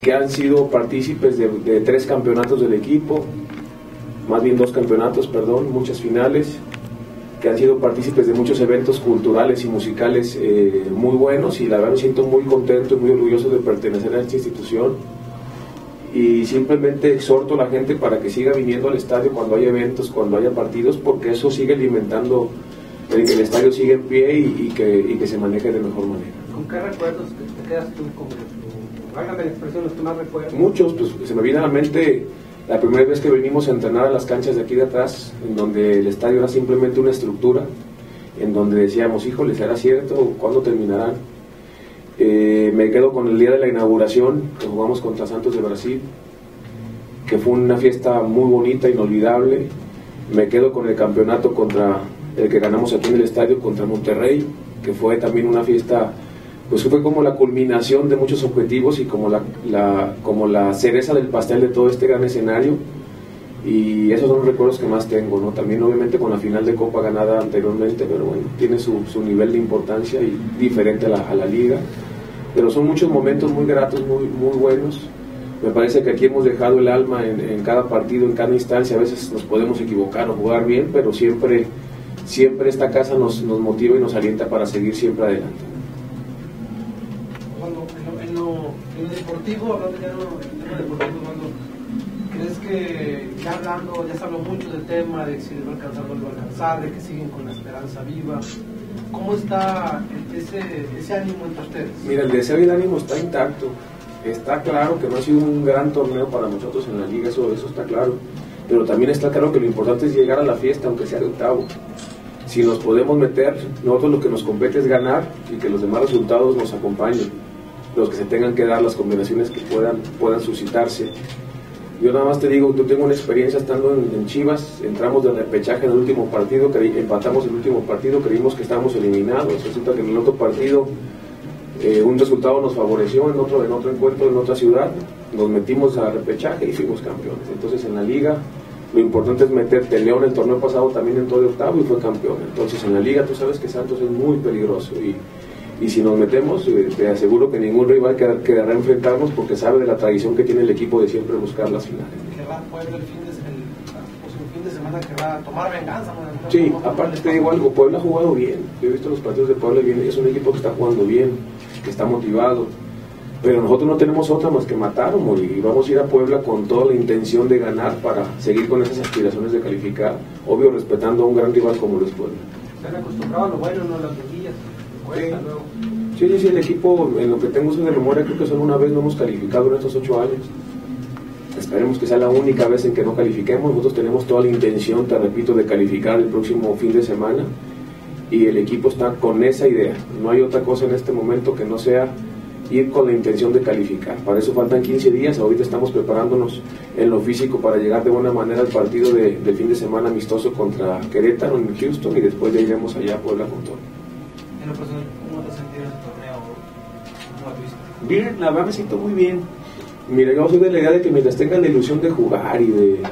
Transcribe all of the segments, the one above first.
que han sido partícipes de, tres campeonatos del equipo, más bien dos campeonatos, perdón, muchas finales, que han sido partícipes de muchos eventos culturales y musicales eh, muy buenos y la verdad me siento muy contento y muy orgulloso de pertenecer a esta institución y simplemente exhorto a la gente para que siga viniendo al estadio cuando haya eventos, cuando haya partidos, porque eso sigue alimentando el que el estadio siga en pie y, que, y que, se maneje de mejor manera. ¿Con qué recuerdos te quedas tú como la expresión, los que más? Muchos, pues se me viene a la mente la primera vez que venimos a entrenar a las canchas de aquí de atrás, en donde el estadio era simplemente una estructura, en donde decíamos, híjole, ¿será cierto? ¿Cuándo terminarán? Eh, me quedo con el día de la inauguración, que jugamos contra Santos de Brasil, que fue una fiesta muy bonita, inolvidable. Me quedo con el campeonato contra el que ganamos aquí en el estadio contra Monterrey, que fue también una fiesta pues fue como la culminación de muchos objetivos y como la, como la cereza del pastel de todo este gran escenario. Y esos son los recuerdos que más tengo, ¿no? También obviamente con la final de Copa ganada anteriormente, pero bueno, tiene su, su nivel de importancia y diferente a la, a la, liga. Pero son muchos momentos muy gratos, muy, muy buenos. Me parece que aquí hemos dejado el alma en, en cada partido, en cada instancia. A veces nos podemos equivocar o jugar bien, pero siempre, siempre esta casa nos, nos motiva y nos alienta para seguir siempre adelante. Deportivo, hablando ya no, tema deportivo, ¿crees que ya hablando, ya se habló mucho del tema de si a alcanzar no a alcanzar, de que siguen con la esperanza viva? ¿Cómo está ese, ese ánimo entre ustedes? Mira, el deseo y el ánimo está intacto. Está claro que no ha sido un gran torneo para nosotros en la liga, eso, eso está claro. Pero también está claro que lo importante es llegar a la fiesta, aunque sea de octavo. Si nos podemos meter, nosotros lo que nos compete es ganar y que los demás resultados nos acompañen los que se tengan que dar, las combinaciones que puedan, puedan suscitarse. Yo nada más te digo, yo tengo una experiencia estando en, Chivas, entramos de repechaje en el último partido, empatamos el último partido, creímos que estábamos eliminados, resulta que en el otro partido eh, un resultado nos favoreció, en otro, en otro encuentro en otra ciudad, nos metimos a repechaje y fuimos campeones. Entonces en la liga lo importante es meterte. León el torneo pasado también entró de octavo y fue campeón. Entonces en la liga tú sabes que Santos es muy peligroso y y si nos metemos, eh, te aseguro que ningún rival quedará enfrentarnos porque sabe de la tradición que tiene el equipo de siempre buscar las finales. Puebla el fin de, pues, fin de semana querrá tomar venganza? Sí, aparte te digo algo, Puebla ha jugado bien. Yo he visto los partidos de Puebla bien, es un equipo que está jugando bien, que está motivado. Pero nosotros no tenemos otra más que matar o morir. Y vamos a ir a Puebla con toda la intención de ganar para seguir con esas aspiraciones de calificar. Obvio, respetando a un gran rival como los Puebla. Se han acostumbrado a lo bueno, no a las Sí, sí, el equipo, en lo que tengo de memoria, creo que solo una vez no hemos calificado en estos ocho años. Esperemos que sea la única vez en que no califiquemos. Nosotros tenemos toda la intención, te repito, de calificar el próximo fin de semana y el equipo está con esa idea. No hay otra cosa en este momento que no sea ir con la intención de calificar. Para eso faltan 15 días, ahorita estamos preparándonos en lo físico para llegar de buena manera al partido de, fin de semana amistoso contra Querétaro en Houston y después ya iremos allá a Puebla con todo. Bien, la verdad me siento muy bien. Mira, yo soy de la idea de que mientras tengan la ilusión de jugar y de,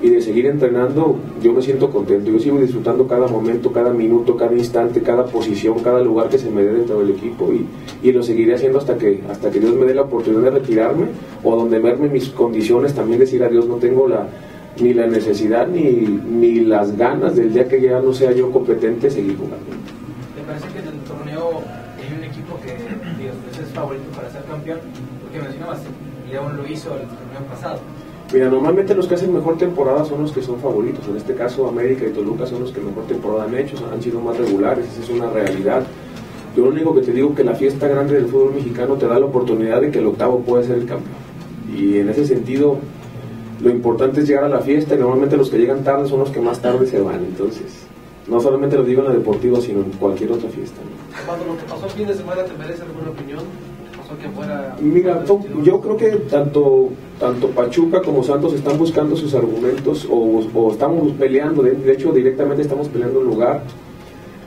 y de seguir entrenando, yo me siento contento. Yo sigo disfrutando cada momento, cada minuto, cada instante, cada posición, cada lugar que se me dé dentro del equipo y, y lo seguiré haciendo hasta que, hasta que Dios me dé la oportunidad de retirarme o donde verme mis condiciones, también decir a Dios no tengo la, ni la necesidad ni, ni las ganas del día que ya no sea yo competente seguir jugando parece que en el torneo hay un equipo que Dios, es favorito para ser campeón? Porque mencionabas, León lo hizo el torneo pasado. Mira, normalmente los que hacen mejor temporada son los que son favoritos. En este caso, América y Toluca son los que mejor temporada han hecho, han sido más regulares, esa es una realidad. Yo lo único que te digo que la fiesta grande del fútbol mexicano te da la oportunidad de que el octavo puede ser el campeón. Y en ese sentido, lo importante es llegar a la fiesta y normalmente los que llegan tarde son los que más tarde se van. Entonces, no solamente lo digo en la deportiva, sino en cualquier otra fiesta. Cuando lo que pasó el fin de semana, ¿te merece alguna opinión? ¿Pasó que fuera Mira, yo creo que tanto, tanto Pachuca como Santos están buscando sus argumentos o, o estamos peleando, de, hecho directamente estamos peleando un lugar.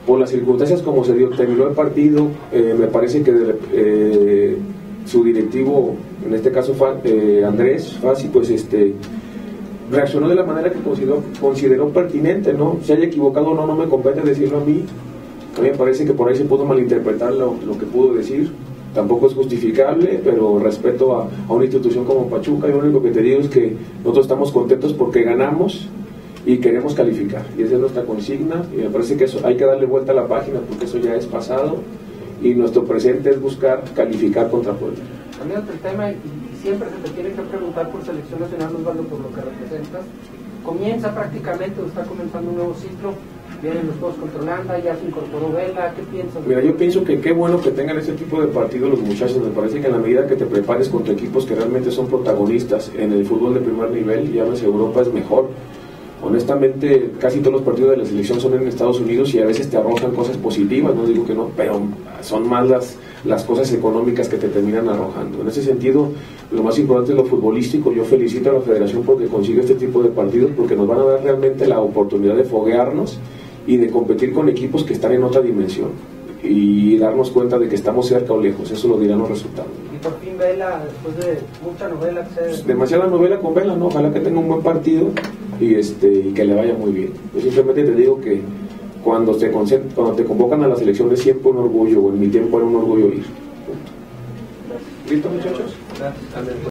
Por las circunstancias como se dio, terminó el partido, eh, me parece que eh, su directivo, en este caso eh, Andrés Fasi, pues este reaccionó de la manera que consideró, consideró pertinente, ¿no? Se haya equivocado o no, no me compete decirlo a mí. A mí me parece que por ahí se pudo malinterpretar lo, lo que pudo decir. tampoco es justificable, pero respeto a, a, una institución como Pachuca y lo único que te digo es que nosotros estamos contentos porque ganamos y queremos calificar. Y esa es nuestra consigna y me parece que eso hay que darle vuelta a la página porque eso ya es pasado y nuestro presente es buscar calificar contra Puebla. Cambiando el tema siempre se te tiene que preguntar por selección nacional, Osvaldo, por lo que representas. Comienza prácticamente, o está comenzando un nuevo ciclo vienen los juegos contra Holanda, ya se incorporó Vela, ¿qué piensas? Mira, yo pienso que qué bueno que tengan ese tipo de partidos los muchachos, me parece que en la medida que te prepares contra equipos que realmente son protagonistas en el fútbol de primer nivel, llámese Europa, es mejor. Honestamente, casi todos los partidos de la selección son en Estados Unidos y a veces te arrojan cosas positivas, no digo que no, pero son más las, las cosas económicas que te terminan arrojando. En ese sentido, lo más importante es lo futbolístico. Yo felicito a la federación porque consigue este tipo de partidos porque nos van a dar realmente la oportunidad de foguearnos y de competir con equipos que están en otra dimensión y darnos cuenta de que estamos cerca o lejos, eso lo dirán los resultados. Y por fin Vela, después de mucha novela que se... Demasiada novela con Vela, ¿no? Ojalá que tenga un buen partido y, este, y que le vaya muy bien. Yo simplemente te digo que cuando te, cuando te convocan a la selección es siempre un orgullo, o en mi tiempo era un orgullo ir. ¿Listo muchachos?